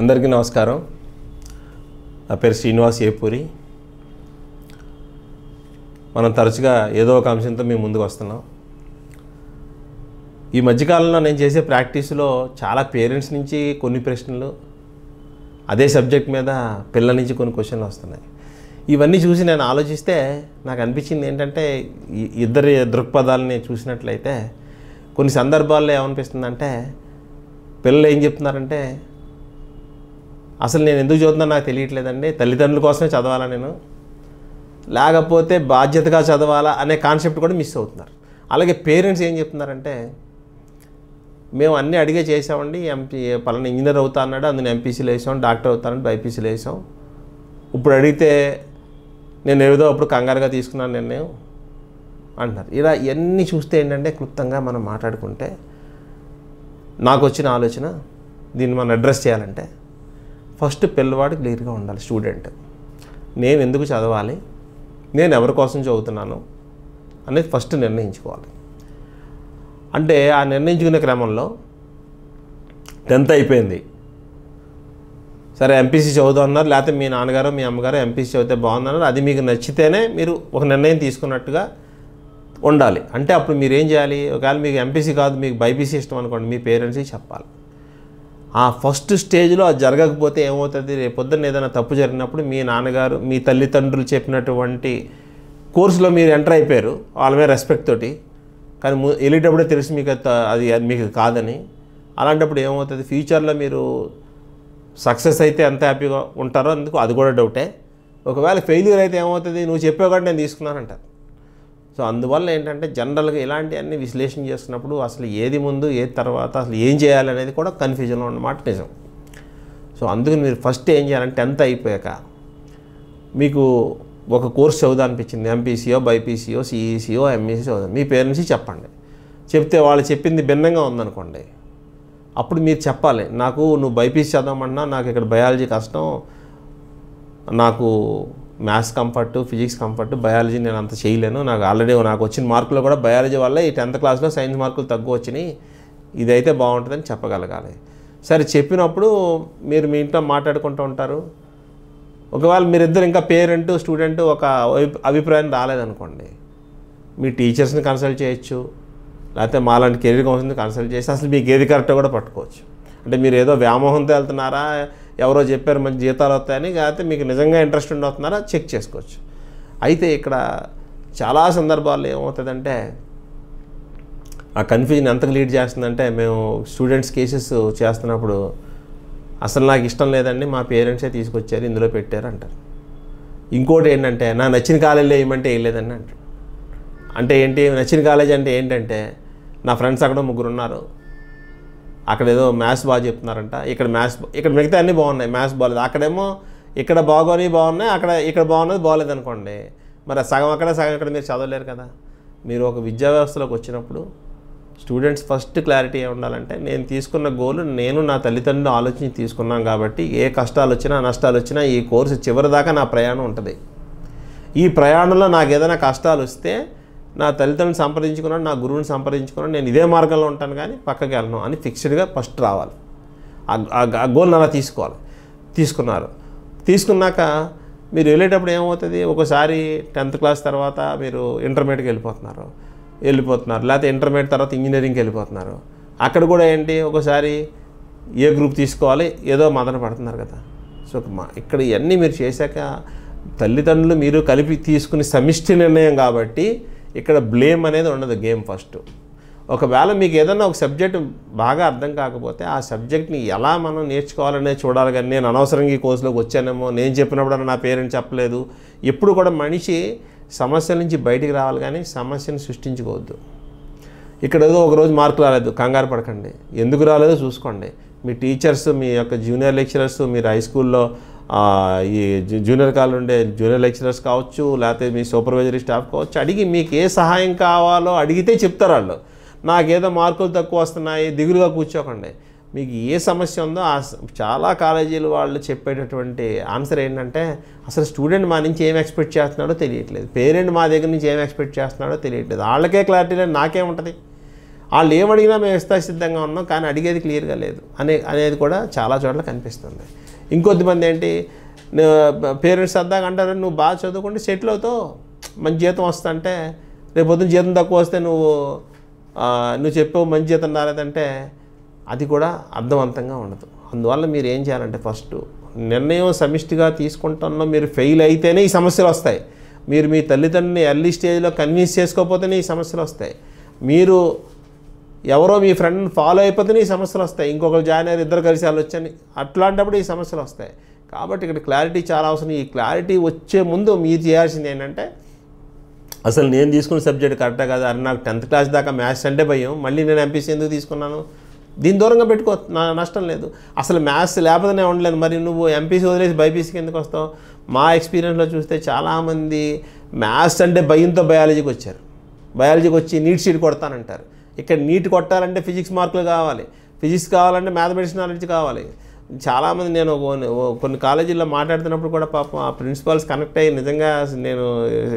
అందరికీ నమస్కారం. నా పేరు శ్రీనివాస్ ఏపూరి. మనం తరచుగా ఏదో ఒక అంశంతో మేము ముందుకు వస్తున్నాం. ఈ మధ్యకాలంలో నేను చేసే ప్రాక్టీస్లో చాలా పేరెంట్స్ నుంచి కొన్ని ప్రశ్నలు అదే సబ్జెక్ట్ మీద పిల్లల నుంచి కొన్ని క్వశ్చన్లు వస్తున్నాయి. ఇవన్నీ చూసి నేను ఆలోచిస్తే నాకు అనిపించింది ఏంటంటే ఇద్దరి దృక్పథాలని చూసినట్లయితే కొన్ని సందర్భాల్లో ఏమనిపిస్తుందంటే పిల్లలు ఏం చెప్తున్నారంటే అసలు నేను ఎందుకు చదువుతున్నా నాకు తెలియట్లేదండి. తల్లిదండ్రుల కోసమే చదవాలా నేను? లేకపోతే బాధ్యతగా చదవాలా అనే కాన్సెప్ట్ కూడా మిస్ అవుతున్నారు. అలాగే పేరెంట్స్ ఏం చెప్తున్నారంటే మేము అన్నీ అడిగే చేసామండి ఎంపీ పలానా ఇంజనీర్ అవుతా అన్నాడు. అందులో ఎంపీసీలో వేసాం డాక్టర్ అవుతానంటే బైపీసీలో వేసాం ఇప్పుడు అడిగితే నేను ఏదో అప్పుడు కంగారుగా తీసుకున్నాను నిర్ణయం అంటున్నారు. ఇలా ఇవన్నీ చూస్తే ఏంటంటే క్లుప్తంగా మనం మాట్లాడుకుంటే నాకు వచ్చిన ఆలోచన దీన్ని మనం అడ్రస్ చేయాలంటే ఫస్ట్ పిల్లవాడు క్లియర్గా ఉండాలి స్టూడెంట్. నేను ఎందుకు చదవాలి? నేను ఎవరి కోసం చదువుతున్నాను? అనేది ఫస్ట్ నిర్ణయించుకోవాలి. అంటే ఆ నిర్ణయించుకునే క్రమంలో టెన్త్ అయిపోయింది. సరే ఎంపీసీ చదువుతా అన్నారు లేకపోతే మీ నాన్నగారు మీ అమ్మగారు ఎంపీసీ చదివితే బాగుందన్నారు అది మీకు నచ్చితేనే మీరు ఒక నిర్ణయం తీసుకున్నట్టుగా ఉండాలి. అంటే అప్పుడు మీరు ఏం చేయాలి? ఒకవేళ మీకు ఎంపీసీ కాదు మీకు బైపీసీ ఇష్టం అనుకోండి మీ పేరెంట్స్కి చెప్పాలి. ఆ ఫస్ట్ స్టేజ్లో అది జరగకపోతే ఏమవుతుంది? రేపు పొద్దున్న ఏదైనా తప్పు జరిగినప్పుడు మీ నాన్నగారు మీ తల్లిదండ్రులు చెప్పినటువంటి కోర్సులో మీరు ఎంటర్ అయిపోయారు వాళ్ళ మీద రెస్పెక్ట్ తోటి. కానీ ము- వెళ్ళేటప్పుడే తెలిసి మీకు అది అది అది మీకు కాదని. అలాంటప్పుడు ఏమవుతుంది? ఫ్యూచర్లో మీరు సక్సెస్ అయితే ఎంత హ్యాపీగా ఉంటారో అందుకు అది కూడా డౌటే ఒకవేళ ఫెయిల్యూర్ అయితే ఏమవుతుంది? నువ్వు చెప్పావు కాబట్టి నేను తీసుకున్నానంటారు. సో అందువల్ల ఏంటంటే జనరల్గా ఇలాంటివన్నీ విశ్లేషణ చేస్తున్నప్పుడు అసలు ఏది ముందు ఏది తర్వాత అసలు ఏం చేయాలి అనేది కూడా కన్ఫ్యూజన్లో ఉన్నమాట నిజం. సో అందుకని మీరు ఫస్ట్ ఏం చేయాలంటే టెన్త్ అయిపోయాక మీకు ఒక కోర్స్ చదువుదా అనిపించింది? ఎంపీసీఓ బైపీసీఓ సిఈసీఓ ఎంఈసీ చదువుదాం మీ పేరెంట్స్కి చెప్పండి. చెప్తే వాళ్ళు చెప్పింది భిన్నంగా ఉందనుకోండి. అప్పుడు మీరు చెప్పాలి. నాకు నువ్వు బైపీసీ చదవమన్నా నాకు ఇక్కడ బయాలజీ కష్టం నాకు maths comfort physics comfort biology నేను అంత చేయలేను. నాకు ఆల్రెడీ నాకు వచ్చిన మార్కులు కూడా బయాలజీ వల్ల ఈ టెన్త్ క్లాస్లో సైన్స్ మార్కులు తక్కువ వచ్చినాయి. ఇదైతే బాగుంటుందని చెప్పగలగాలి. సరే చెప్పినప్పుడు మీరు మీ ఇంట్లో మాట్లాడుకుంటూ ఉంటారు. ఒకవేళ మీరిద్దరు ఇంకా పేరెంట్ స్టూడెంట్ ఒక అభి- అభిప్రాయం రాలేదనుకోండి. మీ టీచర్స్ని కన్సల్ట్ చేయొచ్చు. లేకపోతే మాలాంటి కెరీర్ కౌన్సిల్ని కన్సల్ట్ చేసి అసలు మీకు ఏది కరెక్టో కూడా పట్టుకోవచ్చు. అంటే మీరు ఏదో వ్యామోహంతో వెళ్తున్నారా? ఎవరో చెప్పారు మంచి జీతాలు వస్తాయని లేకపోతే మీకు నిజంగా ఇంట్రెస్ట్ ఉండవుతున్నారా చెక్ చేసుకోవచ్చు. అయితే ఇక్కడ చాలా సందర్భాల్లో ఏమవుతుందంటే ఆ కన్ఫ్యూజన్ ఎంతకు లీడ్ చేస్తుందంటే మేము స్టూడెంట్స్ కేసెస్ చేస్తున్నప్పుడు అసలు నాకు ఇష్టం లేదండి మా పేరెంట్సే తీసుకొచ్చారు ఇందులో పెట్టారు అంటారు. ఇంకోటి ఏంటంటే నా నచ్చిన కాలేజీలో ఏమంటే వేయలేదండి అంటారు. అంటే ఏంటి నచ్చిన కాలేజ్ అంటే ఏంటంటే నా ఫ్రెండ్స్ అక్కడ ముగ్గురు ఉన్నారు. అక్కడ ఏదో మ్యాథ్స్ బాగా చెప్తున్నారంట. ఇక్కడ మ్యాథ్స్ ఇక్కడ మిగతా అన్నీ బాగున్నాయి మ్యాథ్స్ బాగాలేదు అక్కడేమో ఇక్కడ బాగోని బాగున్నాయి అక్కడ ఇక్కడ బాగున్నది బాగాలేదు అనుకోండి. మరి సగం అక్కడ సగం ఇక్కడ మీరు చదవలేరు కదా. మీరు ఒక విద్యా వ్యవస్థలోకి వచ్చినప్పుడు స్టూడెంట్స్ ఫస్ట్ క్లారిటీ ఉండాలంటే నేను తీసుకున్న గోల్ నేను నా తల్లిదండ్రులు ఆలోచించి తీసుకున్నాం కాబట్టి ఏ కష్టాలు వచ్చినా నష్టాలు వచ్చినా ఈ కోర్సు చివరి దాకా నా ప్రయాణం ఉంటుంది. ఈ ప్రయాణంలో నాకు ఏదైనా కష్టాలు వస్తే నా తల్లిదండ్రులను సంప్రదించుకున్నాను నా గురువుని సంప్రదించుకున్నాను నేను ఇదే మార్గంలో ఉంటాను కానీ పక్కకి వెళ్ళను అని ఫిక్స్డ్గా ఫస్ట్ రావాలి. ఆ- గోల్ని అలా తీసుకోవాలి. తీసుకున్నారు. తీసుకున్నాక మీరు వెళ్ళేటప్పుడు ఏమవుతుంది? ఒకసారి టెన్త్ క్లాస్ తర్వాత మీరు ఇంటర్మీడియట్కి వెళ్ళిపోతున్నారు. వెళ్ళిపోతున్నారు. లేకపోతే ఇంటర్మీడియట్ తర్వాత ఇంజనీరింగ్కి వెళ్ళిపోతున్నారు. అక్కడ కూడా ఏంటి? ఒకసారి ఏ గ్రూప్ తీసుకోవాలి? ఏదో మదన పడుతున్నారు కదా. సో మా ఇక్కడ ఇవన్నీ మీరు చేశాక తల్లిదండ్రులు మీరు కలిపి తీసుకుని సమిష్టి నిర్ణయం కాబట్టి ఇక్కడ బ్లేమ్ అనేది ఉండదు గేమ్ ఫస్ట్ ఒకవేళ మీకు ఏదైనా ఒక సబ్జెక్ట్ బాగా అర్థం కాకపోతే ఆ సబ్జెక్ట్ని ఎలా మనం నేర్చుకోవాలనే చూడాలి కానీ నేను అనవసరంగా ఈ కోర్సులోకి వచ్చానేమో నేను చెప్పినప్పుడు నా పేరెంట్స్ చెప్పలేదు. ఎప్పుడు కూడా మనిషి సమస్యల నుంచి బయటికి రావాలి కానీ సమస్యను సృష్టించుకోవద్దు. ఇక్కడ ఏదో ఒక రోజు రాలేదు కంగారు పడకండి. ఎందుకు రాలేదో చూసుకోండి. మీ టీచర్స్ మీ యొక్క జూనియర్ లెక్చరర్స్ మీరు హై స్కూల్లో ఈ జూ- జూనియర్ కాలేజ్ ఉండే జూనియర్ లెక్చరర్స్ కావచ్చు లేకపోతే మీ సూపర్వైజరీ స్టాఫ్ కావచ్చు అడిగి మీకు ఏ సహాయం కావాలో అడిగితే చెప్తారు వాళ్ళు. నాకేదో మార్కులు తక్కువ వస్తున్నాయి దిగులుగా కూర్చోకండి. మీకు ఏ సమస్య ఉందో ఆ చాలా కాలేజీలు వాళ్ళు చెప్పేటటువంటి ఆన్సర్ ఏంటంటే అసలు స్టూడెంట్ మా నుంచి ఏం ఎక్స్పెక్ట్ చేస్తున్నాడో తెలియట్లేదు. పేరెంట్ మా దగ్గర నుంచి ఏం ఎక్స్పెక్ట్ చేస్తున్నాడో తెలియట్లేదు. వాళ్ళకే క్లారిటీ లేదు నాకేముంటుంది వాళ్ళు ఏమడిగినా మేము ఇస్తా సిద్ధంగా ఉన్నాం కానీ అడిగేది క్లియర్గా లేదు. అనే అనేది కూడా చాలా చోట్ల కనిపిస్తుంది. ఇంకొద్దిమంది ఏంటి పేరెంట్స్ అద్దాక అంటారు నువ్వు బాగా చదువుకుంటే సెటిల్ అవుతావు మంచి జీతం వస్తుంటే రేపు పొద్దున జీతం తక్కువ వస్తే నువ్వు నువ్వు చెప్పావు మంచి జీతం రాలేదంటే అది కూడా అర్థవంతంగా ఉండదు. అందువల్ల మీరు ఏం చేయాలంటే ఫస్ట్ నిర్ణయం సమిష్టిగా తీసుకుంటున్నా మీరు ఫెయిల్ అయితేనే ఈ సమస్యలు వస్తాయి. మీరు మీ తల్లిదండ్రుని ఎర్లీ స్టేజ్లో కన్విన్స్ చేసుకోకపోతేనే ఈ సమస్యలు వస్తాయి. మీరు ఎవరో మీ ఫ్రెండ్ని ఫాలో అయిపోతేనే ఈ సమస్యలు వస్తాయి. ఇంకొకరు జాయిన్ అయ్యారు ఇద్దరు కలిసి వాళ్ళు వచ్చని అట్లాంటప్పుడు ఈ సమస్యలు వస్తాయి. కాబట్టి ఇక్కడ క్లారిటీ చాలా అవసరం. ఈ క్లారిటీ వచ్చే ముందు మీరు చేయాల్సింది ఏంటంటే అసలు నేను తీసుకున్న సబ్జెక్ట్ కరెక్టే కదా అని నాకు టెన్త్ క్లాస్ దాకా మ్యాథ్స్ అంటే భయం. మళ్ళీ నేను ఎంపీసీ ఎందుకు తీసుకున్నాను? దీని దూరంగా పెట్టుకో నా నష్టం లేదు. అసలు మ్యాథ్స్ లేకపోతేనే ఉండలేదు ఉండలేను. మరి నువ్వు ఎంపీసీ వదిలేసి బైపీసీకి ఎందుకు వస్తావు? మా ఎక్స్పీరియన్స్లో చూస్తే చాలామంది మ్యాథ్స్ అంటే భయంతో బయాలజీకి వచ్చారు. బయాలజీకి వచ్చి నీట్ షీట్ కొడతానంటారు. ఇక్కడ నీట్ కొట్టాలంటే ఫిజిక్స్ మార్కులు కావాలి. ఫిజిక్స్ కావాలంటే మ్యాథమెటిక్స్ నాలెడ్జ్ కావాలి. చాలామంది నేను కొన్ని కొన్ని కాలేజీల్లో మాట్లాడుతున్నప్పుడు కూడా పాపం ఆ ప్రిన్సిపాల్స్ కనెక్ట్ అయ్యి నిజంగా నేను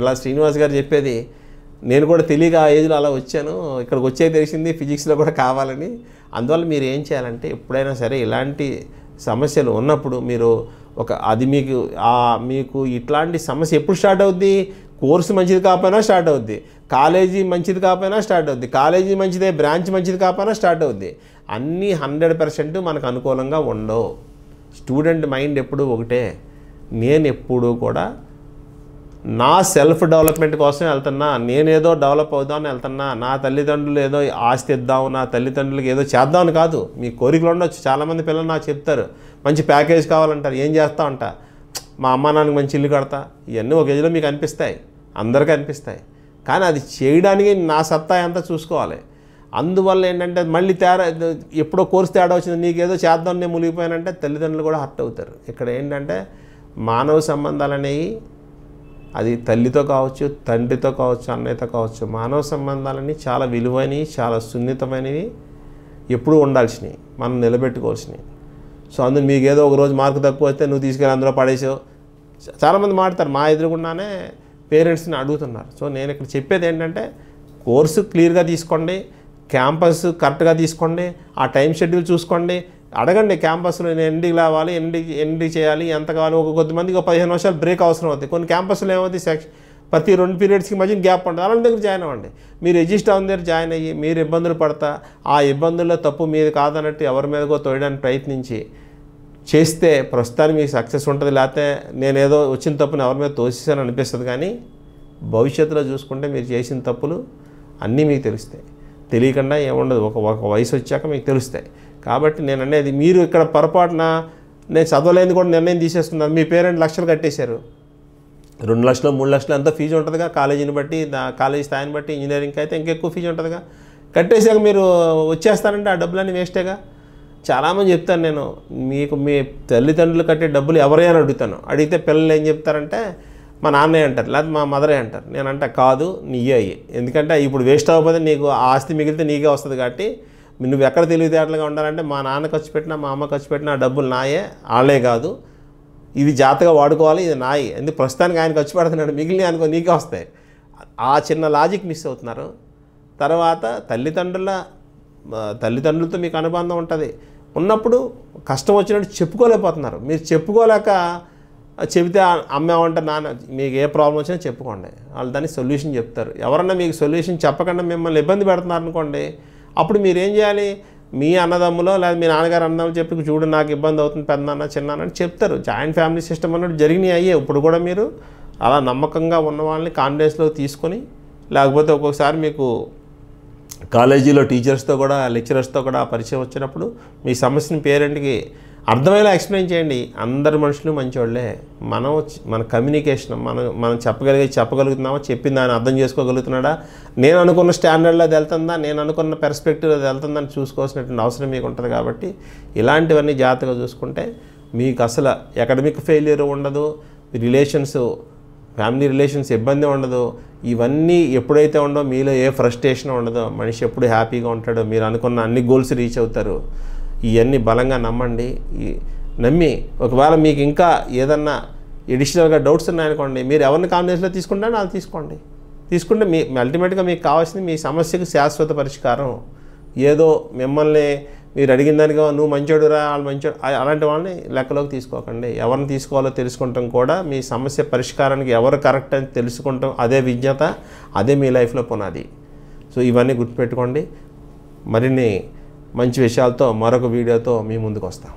ఇలా శ్రీనివాస్ గారు చెప్పేది నేను కూడా తెలియక ఆ ఏజ్లో అలా వచ్చాను. ఇక్కడికి వచ్చే తెలిసింది ఫిజిక్స్లో కూడా కావాలని. అందువల్ల మీరు ఏం చేయాలంటే ఎప్పుడైనా సరే ఇలాంటి సమస్యలు ఉన్నప్పుడు మీరు ఒక అది మీకు మీకు ఇట్లాంటి సమస్య ఎప్పుడు స్టార్ట్ అవుద్ది? కోర్సు మంచిది కాకపోయినా స్టార్ట్ అవుద్ది. కాలేజీ మంచిది కాకపోయినా స్టార్ట్ అవుద్ది. కాలేజీ మంచిదే బ్రాంచ్ మంచిది కాకపోయినా స్టార్ట్ అవుద్ది. అన్నీ హండ్రెడ్ పర్సెంట్ మనకు అనుకూలంగా ఉండవు. స్టూడెంట్ మైండ్ ఎప్పుడూ ఒకటే. నేను ఎప్పుడూ కూడా నా సెల్ఫ్ డెవలప్మెంట్ కోసం వెళ్తున్నా. నేనేదో డెవలప్ అవుదామని వెళ్తున్నా. నా తల్లిదండ్రులు ఏదో ఆస్తి ఇద్దాం నా తల్లిదండ్రులకి ఏదో చేద్దామని కాదు. మీ కోరికలు ఉండొచ్చు. చాలామంది పిల్లలు నాకు చెప్తారు. మంచి ప్యాకేజ్ కావాలంటారు. ఏం చేస్తా అంట. మా అమ్మ నాన్నకి మంచి ఇల్లు కడతా. ఇవన్నీ ఒక ఏజ్లో మీకు అనిపిస్తాయి. అందరికీ అనిపిస్తాయి. కానీ అది చేయడానికి నా సత్తా ఎంత చూసుకోవాలి. అందువల్ల ఏంటంటే మళ్ళీ తేడా ఎప్పుడో కోర్సు తేడా వచ్చింది నీకేదో చేద్దాం నేను మునిగిపోయానంటే తల్లిదండ్రులు కూడా హర్ట్ అవుతారు. ఇక్కడ ఏంటంటే మానవ సంబంధాలు అనేవి అది తల్లితో కావచ్చు తండ్రితో కావచ్చు అన్నయ్యతో కావచ్చు మానవ సంబంధాలని చాలా విలువైనవి చాలా సున్నితమైనవి ఎప్పుడూ ఉండాల్సినవి మనం నిలబెట్టుకోవాల్సినవి. సో అందులో మీకు ఏదో ఒక రోజు మార్కు తక్కువ వస్తే నువ్వు తీసుకెళ్ళి అందులో పడేసావు. చాలామంది మాడతారు మా ఎదురుగుండానే పేరెంట్స్ని అడుగుతున్నారు. సో నేను ఇక్కడ చెప్పేది ఏంటంటే కోర్సు క్లియర్గా తీసుకోండి క్యాంపస్ కరెక్ట్గా తీసుకోండి ఆ టైం షెడ్యూల్ చూసుకోండి. అడగండి క్యాంపస్లో నేను ఎండికి రావాలి ఎండి ఎండి చేయాలి ఎంత కావాలి ఒక కొద్దిమందికి ఒక పదిహేను నిమిషాలు బ్రేక్ అవసరం అవుతుంది కొన్ని క్యాంపస్లో ఏమవుతుంది సెక్షన్ ప్రతి రెండు పీరియడ్స్కి మధ్య గ్యాప్ ఉంటుంది. అలాంటి దగ్గర జాయిన్ అవ్వండి. మీరు రిజిస్టర్ అవున దగ్గర జాయిన్ అయ్యి మీరు ఇబ్బందులు పడతా ఆ ఇబ్బందుల్లో తప్పు మీది కాదన్నట్టు ఎవరి మీదకో తోయడానికి ప్రయత్నించి చేస్తే ప్రస్తుతానికి మీకు సక్సెస్ ఉంటుంది లేకపోతే నేనేదో వచ్చిన తప్పుని ఎవరి మీద తోసేసాను అనిపిస్తుంది కానీ భవిష్యత్తులో చూసుకుంటే మీరు చేసిన తప్పులు అన్నీ మీకు తెలుస్తాయి. తెలియకుండా ఏముండదు ఒక ఒక వయసు వచ్చాక మీకు తెలుస్తాయి. కాబట్టి నేను అనేది మీరు ఇక్కడ పొరపాటున నేను చదవలేని కూడా నిర్ణయం తీసేస్తున్నాను మీ పేరెంట్ లక్షలు కట్టేశారు. రెండు లక్షలు మూడు లక్షలు ఎంతో ఫీజు ఉంటుందిగా కాలేజీని బట్టి కాలేజీ స్థాయిని బట్టి ఇంజనీరింగ్కి అయితే ఇంకెక్కువ ఫీజు ఉంటుందిగా. కట్టేసాక మీరు వచ్చేస్తారంటే ఆ డబ్బులన్నీ వేస్టేగా. చాలామంది చెప్తాను నేను మీకు మీ తల్లిదండ్రులు కట్టే డబ్బులు ఎవరైనా అడుగుతాను. అడిగితే పిల్లలు ఏం చెప్తారంటే మా నాన్నయ్య అంటారు లేకపోతే మా మదరే అంటారు. నేను అంటే కాదు నీయే అయ్యి. ఎందుకంటే ఇప్పుడు వేస్ట్ అవ్వకపోతే నీకు ఆ ఆస్తి మిగిలితే నీకే వస్తుంది కాబట్టి నువ్వు ఎక్కడ తెలివితేటలుగా ఉండాలంటే మా నాన్న ఖర్చు పెట్టినా మా అమ్మ ఖర్చు పెట్టినా డబ్బులు నాయే వాళ్ళే కాదు. ఇది జాతగా వాడుకోవాలి ఇది నాయి. ఎందుకు ప్రస్తుతానికి ఆయన ఖర్చు పెడుతున్నాడు మిగిలిన అనుకో నీకే వస్తాయి. ఆ చిన్న లాజిక్ మిస్ అవుతున్నారు. తర్వాత తల్లిదండ్రుల తల్లిదండ్రులతో మీకు అనుబంధం ఉంటుంది. ఉన్నప్పుడు కష్టం వచ్చినట్టు చెప్పుకోలేకపోతున్నారు. మీరు చెప్పుకోలేక చెబితే అమ్మేమంటే నాన్న మీకు ఏ ప్రాబ్లం వచ్చినా చెప్పుకోండి. వాళ్ళు దానికి సొల్యూషన్ చెప్తారు. ఎవరన్నా మీకు సొల్యూషన్ చెప్పకుండా మిమ్మల్ని ఇబ్బంది పెడుతున్నారు అనుకోండి అప్పుడు మీరు ఏం చేయాలి? మీ అన్నదమ్ములో లేదా మీ నాన్నగారు అన్నదమ్ములు చెప్పి చూడు నాకు ఇబ్బంది అవుతుంది పెద్దన్న చిన్నాన్న అని చెప్తారు. జాయింట్ ఫ్యామిలీ సిస్టమ్ అన్నట్టు జరిగినాయి అయ్యే. ఇప్పుడు కూడా మీరు అలా నమ్మకంగా ఉన్న వాళ్ళని కాన్ఫిడెన్స్లో తీసుకొని లేకపోతే ఒక్కొక్కసారి మీకు కాలేజీలో టీచర్స్తో కూడా లెక్చరర్స్తో కూడా పరిచయం వచ్చినప్పుడు మీ సమస్యని పేరెంట్కి అర్థమయ్యేలా ఎక్స్ప్లెయిన్ చేయండి. అందరు మనుషులు మంచివాళ్ళే మనం మన కమ్యూనికేషన్ మనం మనం చెప్పగలిగే చెప్పగలుగుతున్నామా చెప్పింది ఆయన అర్థం చేసుకోగలుగుతున్నాడా? నేను అనుకున్న స్టాండర్డ్లో అది వెళ్తుందా? నేను అనుకున్న పెర్స్పెక్టివ్లో అది వెళ్తుందని చూసుకోవాల్సినటువంటి అవసరం మీకు ఉంటుంది కాబట్టి ఇలాంటివన్నీ జాగ్రత్తగా చూసుకుంటే మీకు అసలు అకాడమిక్ ఫెయిల్యూర్ ఉండదు. రిలేషన్స్ ఫ్యామిలీ రిలేషన్స్ ఇబ్బంది ఉండదు. ఇవన్నీ ఎప్పుడైతే ఉండో మీలో ఏ ఫ్రస్ట్రేషన్ ఉండదో మనిషి ఎప్పుడు హ్యాపీగా ఉంటాడో మీరు అనుకున్న అన్ని గోల్స్ రీచ్ అవుతారు. ఇవన్నీ బలంగా నమ్మండి. ఈ నమ్మి ఒకవేళ మీకు ఇంకా ఏదన్నా ఎడిషనల్గా డౌట్స్ ఉన్నాయనుకోండి మీరు ఎవరిని కాంబినేషన్లో తీసుకుంటారో వాళ్ళు తీసుకోండి. తీసుకుంటే మీ అల్టిమేట్గా మీకు కావాల్సింది మీ సమస్యకు శాశ్వత పరిష్కారం. ఏదో మిమ్మల్ని మీరు అడిగిన దానిగా నువ్వు మంచోడురా వాళ్ళు మంచోడు అలాంటి వాళ్ళని లెక్కలోకి తీసుకోకండి. ఎవరిని తీసుకోవాలో తెలుసుకుంటాం కూడా మీ సమస్య పరిష్కారానికి ఎవరు కరెక్ట్ అని తెలుసుకుంటాం అదే విజ్ఞత అదే మీ లైఫ్లో పునాది. సో ఇవన్నీ గుర్తుపెట్టుకోండి. మరిన్ని మంచి విషయాలతో మరొక వీడియోతో మీ ముందుకు వస్తాం.